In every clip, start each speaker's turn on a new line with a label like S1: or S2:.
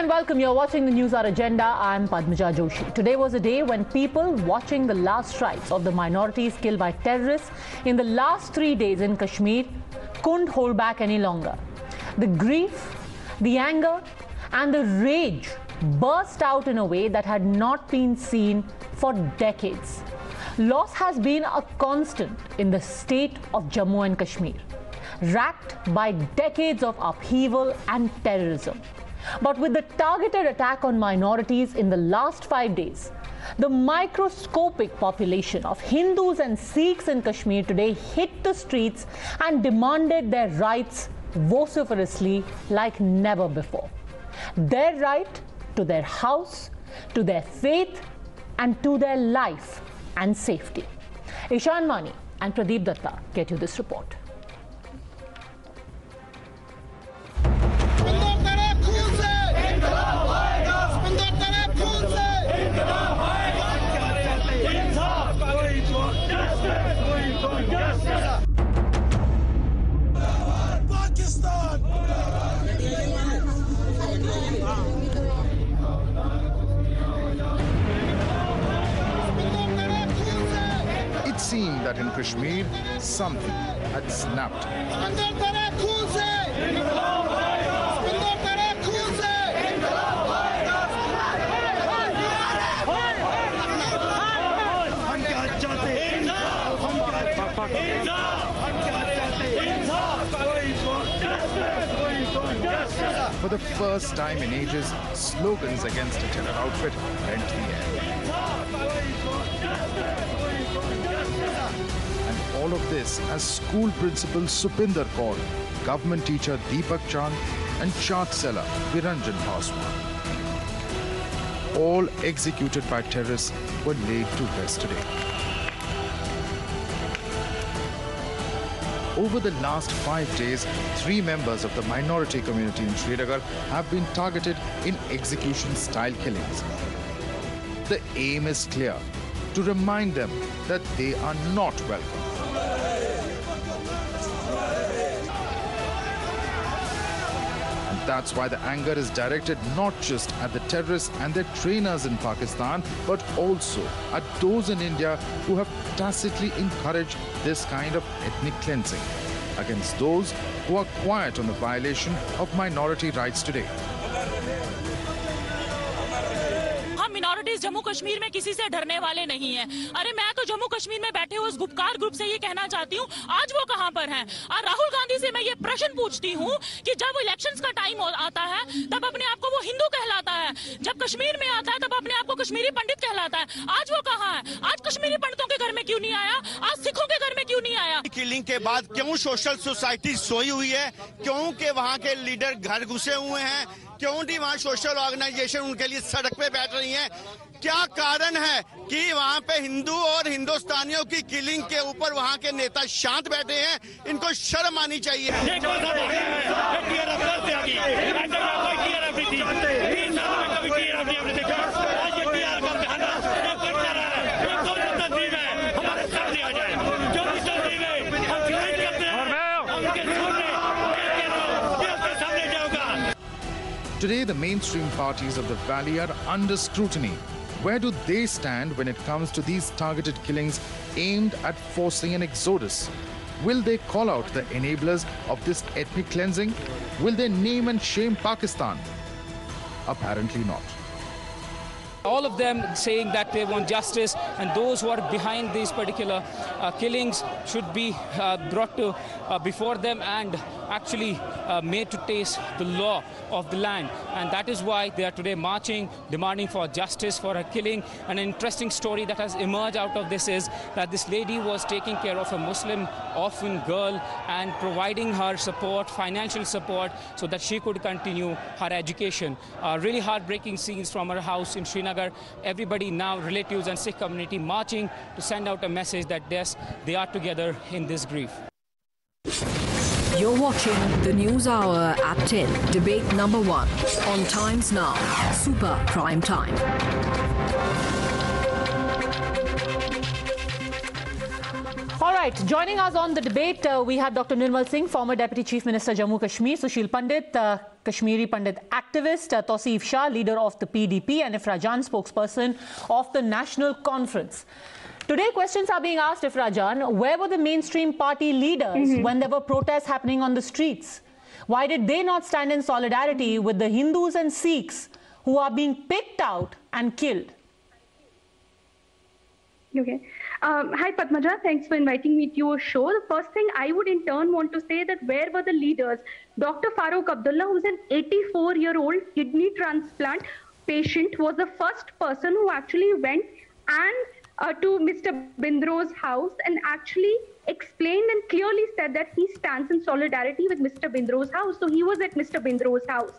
S1: and welcome. You're watching the Newshour Agenda. I'm Padmaja Joshi. Today was a day when people watching the last strikes of the minorities killed by terrorists in the last three days in Kashmir couldn't hold back any longer. The grief, the anger, and the rage burst out in a way that had not been seen for decades. Loss has been a constant in the state of Jammu and Kashmir, racked by decades of upheaval and terrorism. But with the targeted attack on minorities in the last five days, the microscopic population of Hindus and Sikhs in Kashmir today hit the streets and demanded their rights vociferously like never before. Their right to their house, to their faith, and to their life and safety. Ishan Mani and Pradeep Datta get you this report.
S2: seen that in Kashmir, something had snapped. For the first time in ages, slogans against a terror outfit went the air. All of this as school principal Supinder Kaur, government teacher Deepak Chand, and chart seller Virender Paswan. All executed by terrorists were laid to rest today. Over the last five days, three members of the minority community in Srinagar have been targeted in execution style killings. The aim is clear to remind them that they are not welcome. That's why the anger is directed not just at the terrorists and their trainers in Pakistan, but also at those in India who have tacitly encouraged this kind of ethnic cleansing against those who are quiet on the violation of minority rights today.
S3: Minorities Jammu Kashmir में किसी से डरने वाले नहीं है। अरे मैं तो जम्मू कश्मीर में बैठे उस गुपकार ग्रुप से ये कहना चाहती हूँ, आज वो कहाँ पर है? और राहुल गांधी से मैं ये प्रश्न पूछती हूँ कि जब इलेक्शन का टाइम आता है, तब अपने आप को वो हिंदू कहलाता है। जब कश्मीर में आता है, तब अपने आप को कश्मीरी पंडित कहलाता है। आज वो कहाँ है? आज कश्मीरी पंडितों के घर में क्यों नहीं आया? आज सिखों के घर में क्यों नहीं आया
S4: किलिंग के बाद क्यों सोशल सोसाइटी सोई हुई है? क्यों के वहाँ के लीडर घर घुसे हुए हैं। क्यों नहीं वहाँ सोशल ऑर्गेनाइजेशन उनके लिए सड़क पे बैठ रही हैं? क्या कारण है कि वहाँ पे हिंदू और हिंदुस्तानियों की किलिंग के ऊपर वहाँ के नेता शांत बैठे हैं? इनको शर्म आनी चाहिए।
S2: Today, the mainstream parties of the valley are under scrutiny. Where do they stand when it comes to these targeted killings aimed at forcing an exodus? Will they call out the enablers of this ethnic cleansing? Will they name and shame Pakistan? Apparently not.
S5: All of them saying that they want justice and those who are behind these particular uh, killings should be uh, brought to uh, before them and actually uh, made to taste the law of the land. And that is why they are today marching demanding for justice for a killing. An interesting story that has emerged out of this is that this lady was taking care of a muslim orphan girl and providing her support financial support so that she could continue her education. Uh, really heartbreaking scenes from her house in Srinagar everybody now relatives and Sikh community marching to send out a message that yes they are together in this grief
S6: You're watching the Newshour at 10. Debate number one on Times Now. Super Prime Time.
S1: All right, joining us on the debate, uh, we have Dr. Nirmal Singh, former Deputy Chief Minister Jammu Kashmir, Sushil Pandit, uh, Kashmiri Pandit activist, uh, Tawseef Shah, leader of the PDP, and Ifra Jan, spokesperson of the National Conference. Today, questions are being asked, Ifra Jan, where were the mainstream party leaders when there were protests happening on the streets? Why did they not stand in solidarity with the Hindus and Sikhs who are being picked out and killed?
S7: Okay. Um, hi, Padmaja. Thanks for inviting me to your show. The first thing I would in turn want to say that where were the leaders? Dr. Farooq Abdullah, who's an 84 year old kidney transplant patient, was the first person who actually went and uh, to Mr. Bindroo's house and actually explained and clearly said that he stands in solidarity with Mr. Bindroo's house. So he was at Mr. Bindroo's house.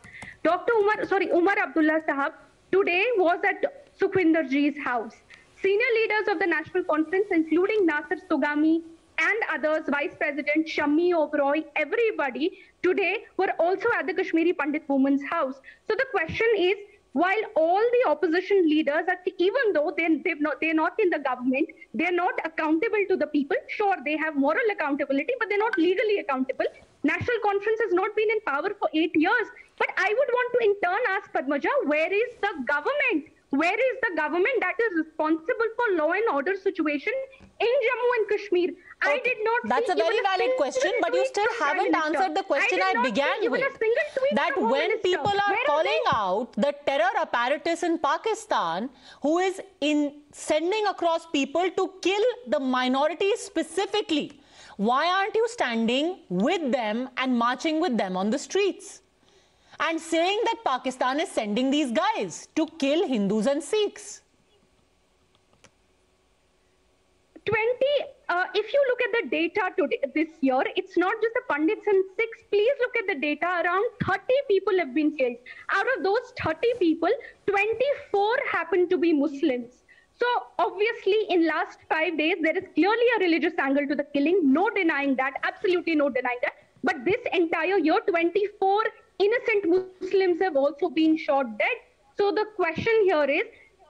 S7: Dr. Omar, sorry, Omar Abdullah Sahab today was at Sukhwinder Ji's house. Senior leaders of the National Conference, including Nasir Sogami and others, Vice President Shammi Oberoi, everybody today were also at the Kashmiri Pandit woman's house. So the question is, while all the opposition leaders are, even though they, they've not, they're not in the government, they're not accountable to the people. Sure, they have moral accountability, but they're not legally accountable. National Conference has not been in power for eight years. But I would want to in turn ask Padmaja, where is the government? Where is the government that is responsible for law and order situation in Jammu and Kashmir? I did not.
S1: That's a very valid question, but you still haven't answered the question
S7: I,
S1: I,
S7: did not see
S1: began with.
S7: A single tweet
S1: That when people are
S7: Where
S1: calling out the terror apparatus in Pakistan, who is in sending across people to kill the minorities specifically, why aren't you standing with them and marching with them on the streets? And saying that Pakistan is sending these guys to kill Hindus and Sikhs.
S7: 20 uh, if you look at the data today this year it's not just the pandits and Sikhs please look at the data. Around 30 people have been killed. Out of those 30 people 24 happen to be muslims. So obviously in last 5 days there is clearly a religious angle to the killing. No denying that. Absolutely no denying that. But this entire year 24 innocent muslims have also been shot dead so the question here is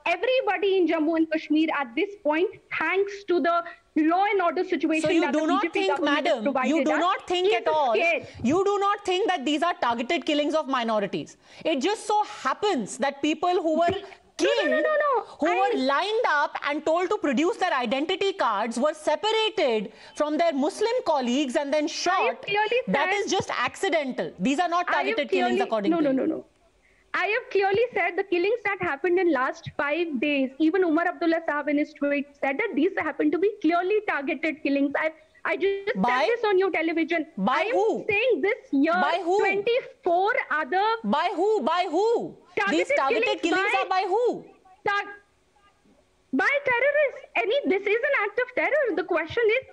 S7: everybody in Jammu and Kashmir at this point, thanks to the law and order situation.
S1: So you
S7: that
S1: do
S7: the
S1: not think, madam, you do not think at all,
S7: scared.
S1: you do not think that these are targeted killings of minorities. It just so happens that people who were killed,
S7: no, no, no.
S1: who
S7: I-
S1: were lined up and told to produce their identity cards were separated from their Muslim colleagues and then shot.
S7: clearly
S1: That is just accidental. These are not targeted killings according
S7: no,
S1: to
S7: no,
S1: you.
S7: no, no. I have clearly said the killings that happened in last five days. Even Omar Abdullah Sahab in his tweet said that these happened to be clearly targeted killings. I I just
S1: By-
S7: said this on your television.
S1: By
S7: I am
S1: who?
S7: saying this year,
S1: By who?
S7: 24
S1: By who? By who? These
S7: Targeted
S1: targeted
S7: killings
S1: killings
S7: by-
S1: are by who?
S7: tar- by terrorists. Any this is an act of terror. The question is,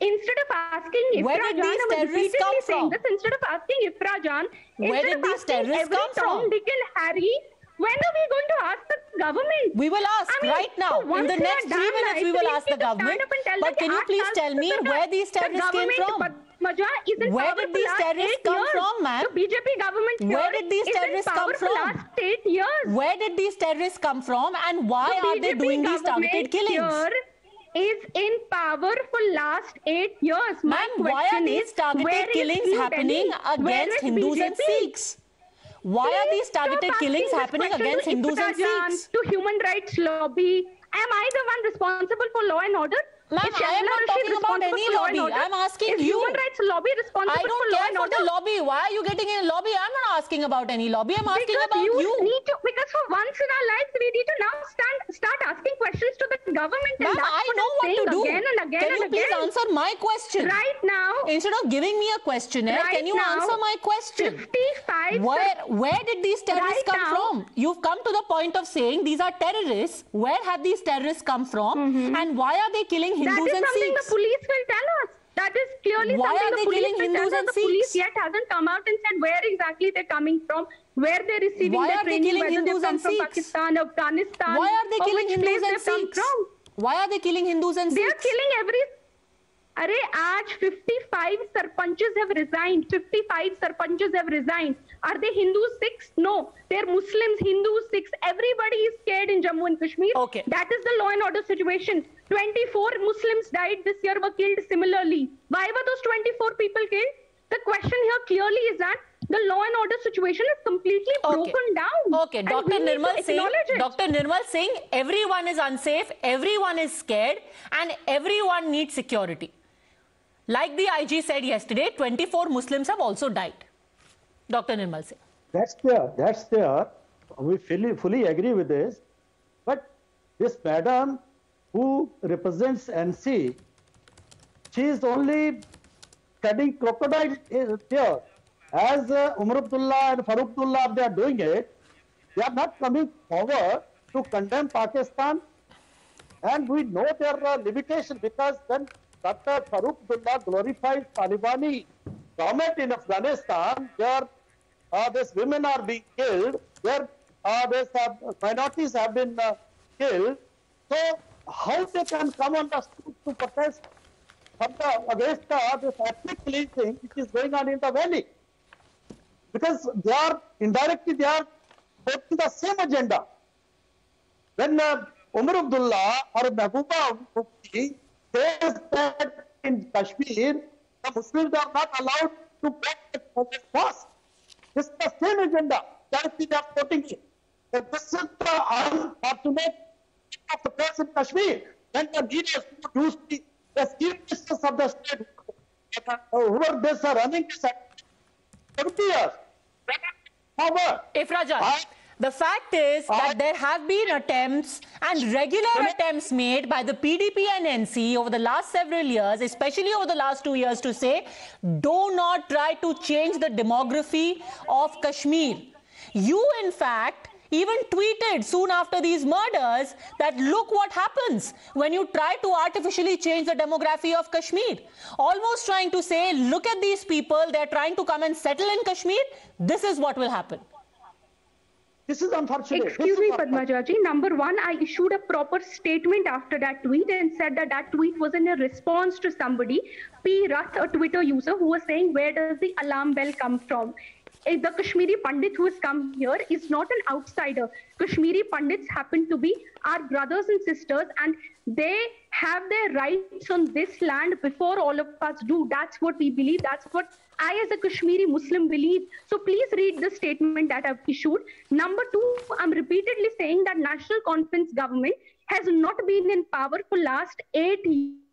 S7: instead of asking
S1: Where
S7: Ifra
S1: did
S7: Jan,
S1: these terrorists come from?
S7: this, instead of asking Ifra Jan,
S1: Where did these terrorists
S7: every
S1: come
S7: Tom,
S1: from?
S7: Dick and Harry, when are we going to ask the government?
S1: We will ask
S7: I mean,
S1: right now.
S7: for
S1: In the next three minutes, we will ask the
S7: need to stand
S1: government.
S7: up and tell
S1: But can you please tell me where these
S7: the
S1: terrorists came
S7: government,
S1: from?
S7: Padmaja, is in
S1: Where
S7: power
S1: did these terrorists come
S7: years.
S1: from, ma'am?
S7: The BJP government
S1: Where did these terrorists come from?
S7: last eight years.
S1: Where did these terrorists come from and why
S7: The
S1: are they doing these targeted killings?
S7: Here is in power for last eight years. My
S1: Ma'am, why are
S7: question
S1: these
S7: is,
S1: targeted killings happening? Against Hindus and? Sikhs? Why are these targeted killings happening against Hindus and Sikhs?
S7: To human rights lobby. Am I the one responsible for law and order?
S1: Ma'am, I am not talking about any
S7: for law and
S1: lobby.
S7: order?
S1: I'm asking
S7: is
S1: you.
S7: human rights lobby responsible
S1: I don't care for the lobby. Why are you getting in lobby? I'm not asking about any lobby. I'm asking
S7: because
S1: about
S7: you,
S1: you.
S7: need to because for once in our lives we need to now stand start asking questions to the government and
S1: Ma'am, I know what to do.
S7: again and again
S1: Can you please
S7: again.
S1: answer my question?
S7: right now
S1: Instead of giving me a questionnaire,
S7: Right
S1: can you
S7: now,
S1: answer my question?
S7: 55
S1: Where where did these terrorists
S7: Right
S1: come
S7: now-
S1: from? You've come to the point of saying these are terrorists. Where have these terrorists come from? Mm-hmm. And why are they killing
S7: Mm-hmm. That
S1: Hindus
S7: is
S1: and
S7: something
S1: Sikhs?
S7: the police will tell us. That is clearly
S1: Why
S7: something the
S1: they
S7: police will
S1: Hindus
S7: tell
S1: and
S7: us. The police yet hasn't come out and said where exactly they're coming from, where they're receiving
S1: Why
S7: their
S1: are they
S7: training,
S1: killing
S7: whether
S1: Hindus
S7: they've come
S1: and
S7: from
S1: Sikhs?
S7: Pakistan, Afghanistan,
S1: Why are they killing Hindus and Sikhs?
S7: from.
S1: Why are they killing Hindus and Sikhs?
S7: They are killing every. Arey, aaj 55 sarpanches have resigned. 55 sarpanches have resigned. Are they Hindus? Sikhs? No. They're Muslims, Hindus, Sikhs. Everybody is scared in Jammu and Kashmir.
S1: Okay.
S7: That is the law and order situation. 24 Muslims died this year, were killed similarly. Why were those 24 people killed? The question here clearly is that the law and order situation is completely
S1: Okay.
S7: broken down.
S1: Okay, Dr. Nirmal Singh. Dr. Nirmal Singh, everyone is unsafe, everyone is scared, and everyone needs security. Like the IG said yesterday, 24 Muslims have also died. Dr. Nirmal Singh.
S8: That's there. That's there. We fully, fully agree with this. But this madam who represents NC, she is only studying crocodile here. As uh, Omar Abdullah and Farooq Abdullah, they are doing it. They are not coming forward to condemn Pakistan. And we know their are limitations because when Dr. Farooq Abdullah glorifies Talibani government in Afghanistan, where uh, these women are being killed, where uh, these uh, minorities have been uh, killed. So how they can come on the street to protest the, against uh, this ethnic cleansing which is going on in the valley? Because they are indirectly they are voting the same agenda. When uh, Omar Abdullah or Mehbooba Mufti says that in Kashmir, the Muslims are not allowed to practice this fast. This is the same agenda that they are voting in. And this is the unfortunate of the case in Kashmir. When the leaders to the chief ministers of the state, whoever this are running this act, 70 years, they are not forward.
S1: Ifrajan, the fact is that there have been attempts and regular attempts made by the PDP and NC over the last several years, especially over the last two years, to say, do not try to change the demography of Kashmir. You, in fact, even tweeted soon after these murders that look what happens when you try to artificially change the demography of Kashmir. Almost trying to say, look at these people, they're trying to come and settle in Kashmir. This is what will happen.
S8: This is unfortunate.
S7: Excuse me,
S8: unfortunate.
S7: Padmaja. Number one, I issued a proper statement after that tweet and said that that tweet was in a response to somebody, P. Rath, a Twitter user, who was saying, Where does the alarm bell come from? Eh, The Kashmiri Pandit who has come here is not an outsider. Kashmiri Pandits happen to be our brothers and sisters, and they have their rights on this land before all of us do. That's what we believe. That's what I, as a Kashmiri Muslim, believe. So please read the statement that I've issued. Number two, I'm repeatedly saying that National Conference government has not been in power for last eight years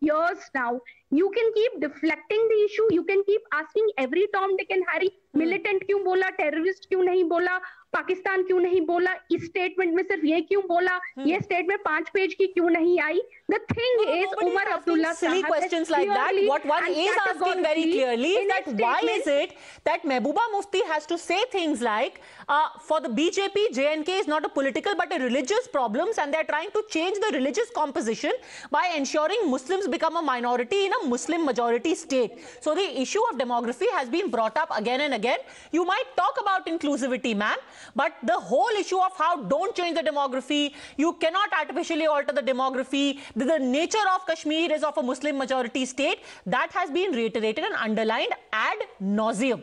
S7: now. You can keep deflecting the issue. You can keep asking every Tom, Dick and Harry, militant क्यों बोला, terrorist क्यों नहीं बोला, पाकिस्तान क्यों नहीं बोला, इस statement में सिर्फ ये क्यों बोला, ये statement पांच पेज की क्यों नहीं आई? The thing
S1: No,
S7: is,
S1: nobody
S7: Umar
S1: is asking
S7: Abdullah
S1: silly
S7: Sahab has
S1: questions like that.
S7: clearly
S1: What one
S7: and
S1: is asking very
S7: categorically
S1: clearly is
S7: in
S1: that
S7: his
S1: why
S7: statement-
S1: is it that Mehbooba Mufti has to say things like, uh, for the BJP, JNK is not a political but a religious problems and they're trying to change the religious composition by ensuring Muslims become a minority in a Muslim majority state. So the issue of demography has been brought up again and again. You might talk about inclusivity, ma'am, but the whole issue of how don't change the demography, you cannot artificially alter the demography, the, the nature of Kashmir is of a Muslim majority state, that has been reiterated and underlined ad nauseum.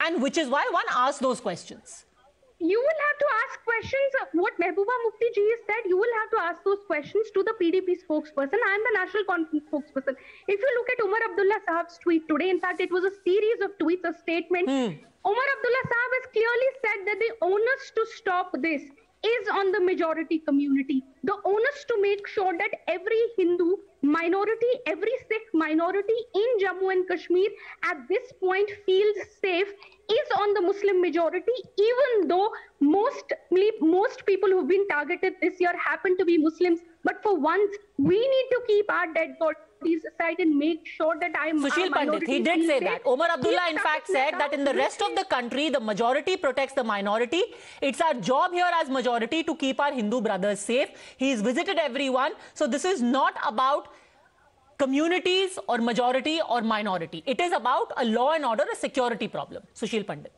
S1: And which is why one asks those questions.
S7: You will have to ask questions of what Mehbooba Mufti ji has said. You will have to ask those questions to the PDP spokesperson. I am the National Conference spokesperson. If you look at Omar Abdullah Sahab's tweet today, in fact, it was a series of tweets, a statement. Hmm. Omar Abdullah Sahab has clearly said that the onus to stop this is on the majority community. The onus to make sure that every Hindu minority, every Sikh minority in Jammu and Kashmir at this point feels safe is on the Muslim majority, even though most most people who've been targeted this year happen to be Muslims. But for once, we need to keep our dead bodies aside and make sure that I'm
S1: Sushil Pandit, he did say that. Omar Abdullah, in fact, said that in the rest of the country, the majority protects the minority. It's our job here as majority to keep our Hindu brothers safe. He's visited everyone. So this is not about communities or majority or minority. It is about a law and order, a security problem. Sushil Pandit.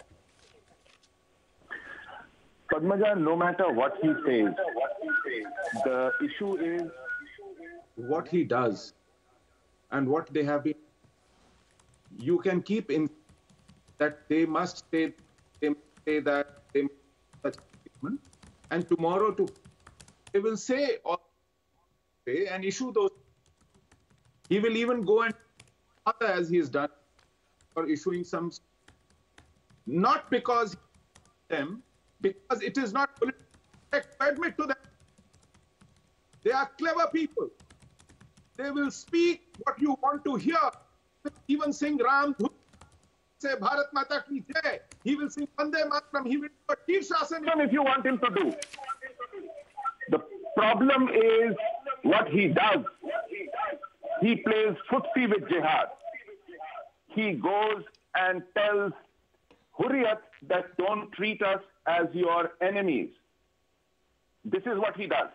S9: Padmaja, no matter what he says, the issue is
S10: what he does and what they have been. You can keep in that they must say, they say that they must such statement, and tomorrow to they will say or say and issue those. He will even go and other as he has done for issuing some not because them because it is not political admit to that they are clever people they will speak what you want to hear. Even sing ram Dhun, say bharat mata ki jai. He will sing vande mataram he will do a Shirshasana
S9: if you want him to do. The problem is what he does. He plays footsie with jihad. He goes and tells Hurriyat that don't treat us as your enemies. This is what he does.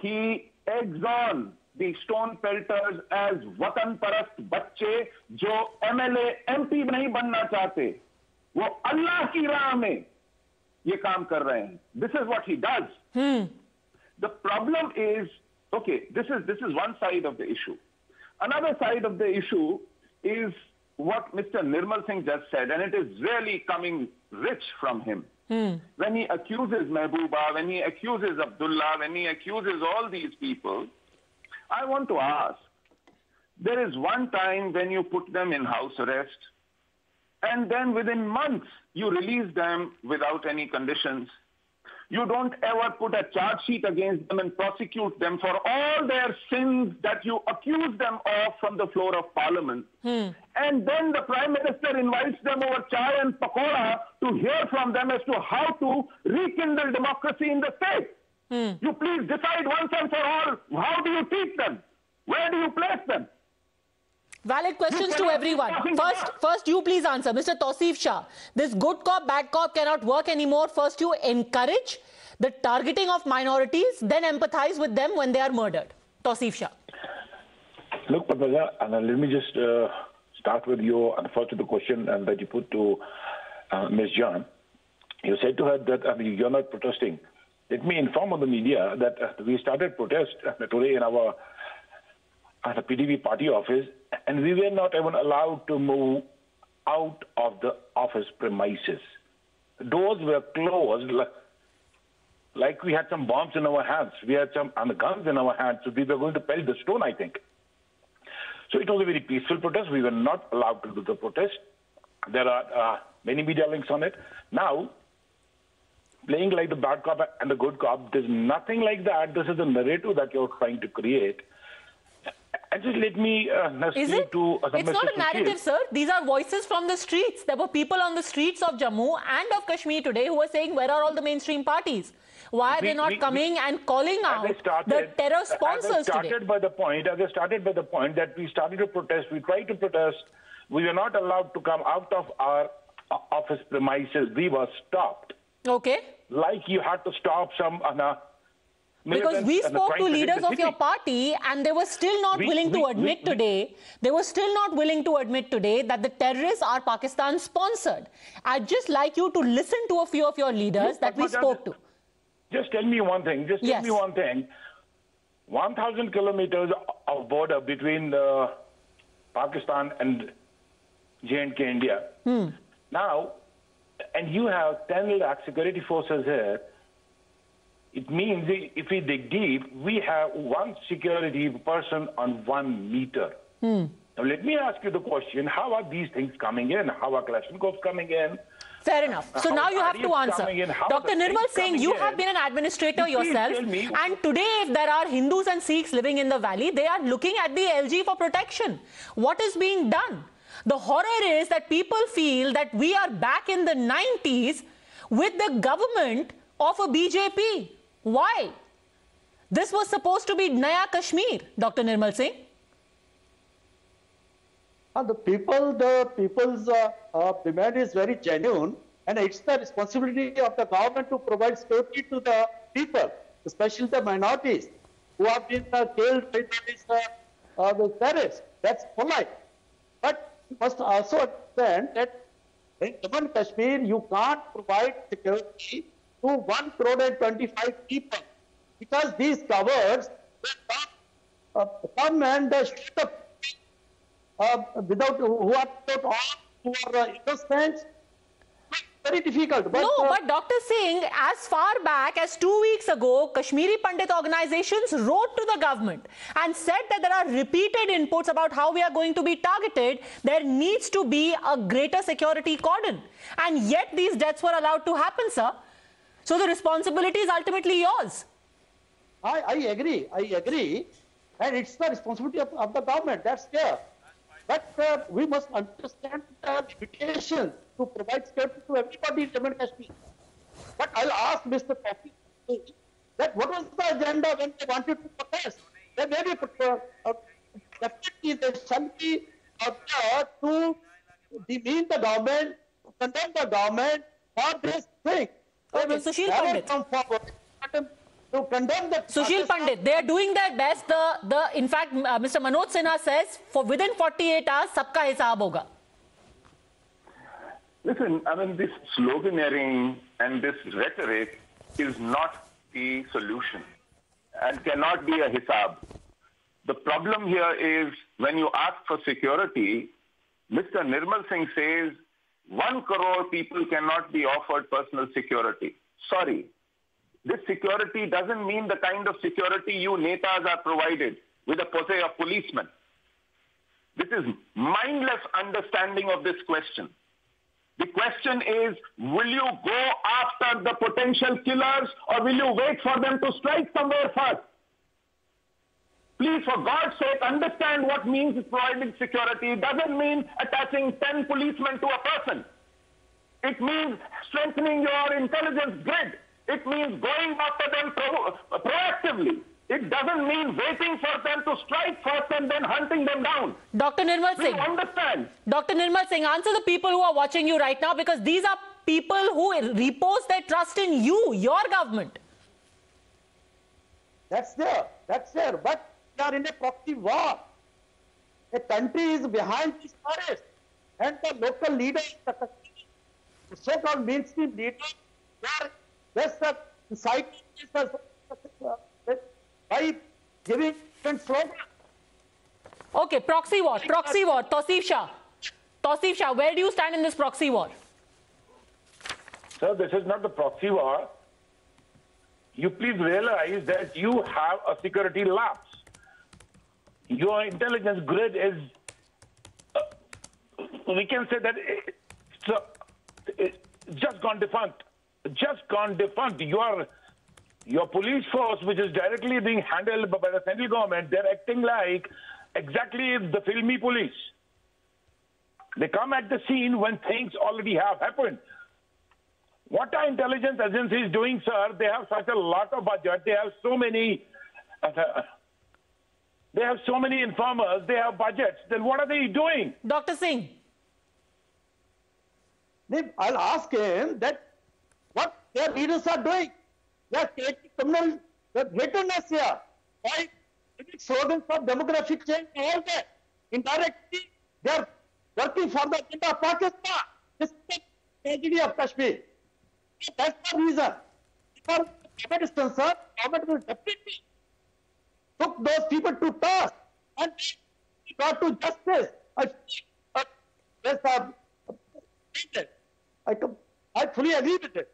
S9: He eggs on the stone pelters as वतन परस्त बच्चे जो MLA MP नहीं बनना चाहते वो अल्लाह की राह में ये काम कर रहे हैं this is what he does the problem is okay this is this is one side of the issue another side of the issue is what Mr. Nirmal Singh just said, and it is really coming rich from him. When he accuses Mehbooba, when he accuses Abdullah, when he accuses all these people, I want to ask, there is one time when you put them in house arrest, and then within months you release them without any conditions. You don't ever put a charge sheet against them and prosecute them for all their sins that you accuse them of from the floor of parliament. Hmm. And then the prime minister invites them over chai and pakora to hear from them as to how to rekindle democracy in the state. You please decide once and for all, how do you treat them? Where do you place them?
S1: Valid questions to everyone. First, first you please answer. Mr. Tosif Shah, this good cop, bad cop cannot work anymore. First you encourage the targeting of minorities, then empathize with them when they are murdered. Tosif Shah.
S11: Look, Padmaja, and uh, let me just uh, start with your and first to the question uh, that you put to uh, Ms. Jan. You said to her that I mean, you're not protesting. Let me inform on the media that uh, we started protest uh, today in our at the party office, and we were not even allowed to move out of the office premises. Doors were closed, like, like we had some bombs in our hands. We had some and guns in our hands, so we were going to pelt the stone, I think. So it was a very peaceful protest. We were not allowed to do the protest. There are uh, many media links on it. Now, playing like the bad cop and the good cop, there's nothing like that. This is the narrative that you're trying to create. And just let me uh,
S1: Is it?
S11: to uh,
S1: It's not a narrative, sir. These are voices from the streets. There were people on the streets of Jammu and of Kashmir today who were saying, where are all the mainstream parties? Why are
S11: We-
S1: they not
S11: we-
S1: coming and calling out
S11: started,
S1: the terror sponsors
S11: as I started
S1: today?
S11: by the point, as I started by the point that we started to protest, we tried to protest, we were not allowed to come out of our office premises. We were stopped.
S1: Okay.
S11: Like you had to stop some uh, uh,
S1: Because we spoke to leaders of your party and they were still not
S11: We-
S1: willing to
S11: we- we-
S1: admit
S11: we-
S1: today, they were still not willing to admit today that the terrorists are Pakistan sponsored. I'd just like you to listen to a few of your leaders
S11: Look,
S1: that we spoke to.
S11: Just tell me one thing. Just tell
S1: Yes.
S11: me one thing. 1,000 kilometers of border between uh, Pakistan and J&K India. Now, and you have 10 lakh security forces here. It means if we dig deep, we have one security person on one meter. Hmm. Now, let me ask you the question how are these things coming in? How are Kalashnikovs coming in?
S1: Fair enough. So
S11: How
S1: now you have to answer.
S11: coming in, how
S1: Dr. Nirmal Singh, you
S11: in.
S1: have been an administrator
S11: Please
S1: yourself. And today, if there are Hindus and Sikhs living in the valley, they are looking at the LG for protection. What is being done? The horror is that people feel that we are back in the 90s with the government of a BJP. Why? This was supposed to be Naya Kashmir, Dr. Nirmal Singh.
S8: Uh, the people, the people's uh, uh, demand is very genuine, and it's the responsibility of the government to provide safety to the people, especially the minorities who have been uh, killed by these uh, the terrorists. That's polite, but must also understand that in Jammu and Kashmir you can't provide security to one crore and twenty-five people because these cowards will come, uh, come and uh, shoot up uh, without who are without arms, are uh, innocent. Very difficult. But,
S1: no,
S8: uh,
S1: but Dr. Singh, as far back as two weeks ago, Kashmiri Pandit organizations wrote to the government and said that there are repeated inputs about how we are going to be targeted. There needs to be a greater security cordon. And yet these deaths were allowed to happen, sir. So the responsibility is ultimately yours.
S8: I, I agree. I agree. And it's the responsibility of, of the government. That's there. But uh, we must understand the limitation to provide security to everybody in Jammu and Kashmir. But I'll ask Mr. Papi that what was the agenda when they wanted to protest? They may be uh, uh, definitely they shall be uh, there to demean the government, to condemn the government for this thing.
S1: Okay, Sushil Pandit.
S8: Come forward to condemn the
S1: Sushil Pandit, they are doing their best. The, the, in fact, uh, Mr. Manoj Sinha says for within 48 hours, sabka hisab hoga.
S9: Listen, I mean, this sloganeering and this rhetoric is not the solution and cannot be a hisab. The problem here is when you ask for security, Mr. Nirmal Singh says one crore people cannot be offered personal security. Sorry. This security doesn't mean the kind of security you netas are provided with a posse of policemen. This is mindless understanding of this question. The question is, will you go after the potential killers or will you wait for them to strike somewhere first? Please, for God's sake, understand what means providing security. It doesn't mean attaching 10 policemen to a person. It means strengthening your intelligence grid. It means going after them pro- proactively. It doesn't mean waiting for them to strike first and then hunting them down.
S1: Dr. Nirmal
S9: Do you understand?
S1: Dr. Nirmal Singh, answer the people who are watching you right now because these are people who repose their trust in you, your government.
S8: That's there. That's there. But we are in a proxy war. A country is behind this forest. And the local leaders, the the so-called mainstream leaders, they are just uh, inciting this uh, uh, by giving different slogans.
S1: Okay, proxy war, proxy war, Tausif Shah. Tausif Shah, where do you stand in this proxy war?
S11: Sir, this is not the proxy war. You please realize that you have a security lapse. Your intelligence grid is, uh, we can say that it's, uh, it's just gone defunct. Just gone defunct. Your, your police force, which is directly being handled by the central government, they're acting like exactly the filmy police. They come at the scene when things already have happened. What are intelligence agencies doing, sir? They have such a lot of budget. They have so many. Uh, they have so many informers. They have budgets. Then what are they doing?
S1: Dr. Singh.
S8: I'll ask him that what their leaders are doing. They are taking criminal greatness here. Why giving slogans for demographic change all that. Indirectly, they are working for the agenda of Pakistan. This is the tragedy of Kashmir. That's the reason. For government is concerned, government will definitely took those people to task and brought to justice. I, I, uh, I, I fully agree with it.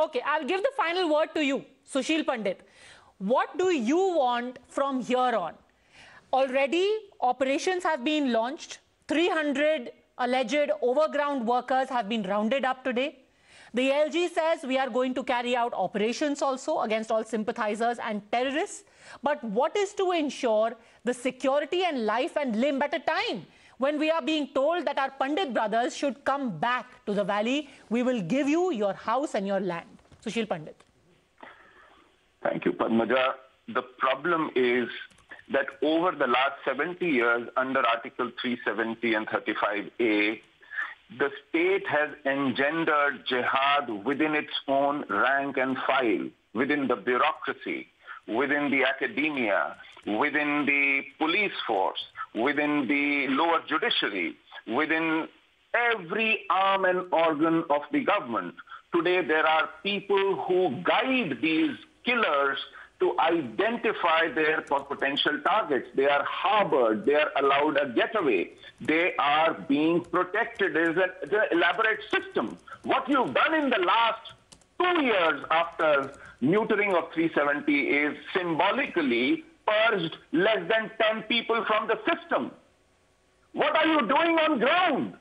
S1: Okay, I'll give the final word to you, Sushil Pandit. What do you want from here on? Already, operations have been launched. 300 alleged overground workers have been rounded up today. The LG says we are going to carry out operations also against all sympathizers and terrorists. But what is to ensure the security and life and limb at a time? When we are being told that our Pandit brothers should come back to the valley, we will give you your house and your land. Sushil Pandit.
S9: Thank you, Padmaja. The problem is that over the last 70 years, under Article 370 and 35A, the state has engendered jihad within its own rank and file, within the bureaucracy, within the academia, within the police force, within the lower judiciary, within every arm and organ of the government. Today, there are people who guide these killers to identify their potential targets. They are harbored. They are allowed a getaway. They are being protected. There is an elaborate system. What you've done in the last two years after neutering of 370 is symbolically purged less than 10 people from the system. What are you doing on ground?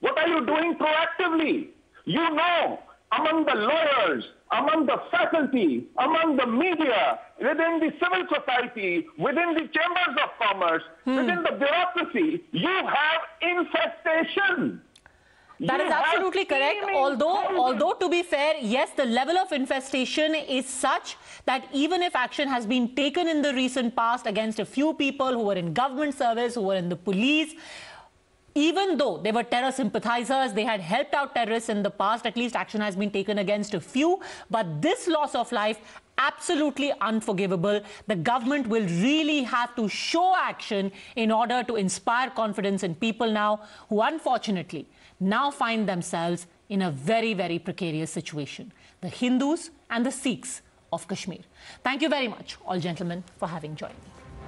S9: What are you doing proactively? You know, among the lawyers, among the faculty, among the media, within the civil society, within the chambers of commerce, hmm. within the bureaucracy, you have infestation.
S1: That
S9: You
S1: is absolutely correct. Although, although to be fair, yes, the level of infestation is such that even if action has been taken in the recent past against a few people who were in government service, who were in the police, even though they were terror sympathizers, they had helped out terrorists in the past, at least action has been taken against a few. But this loss of life, absolutely unforgivable. The government will really have to show action in order to inspire confidence in people now who unfortunately now find themselves in a very, very precarious situation. The Hindus and the Sikhs of Kashmir. Thank you very much, all gentlemen, for having joined me.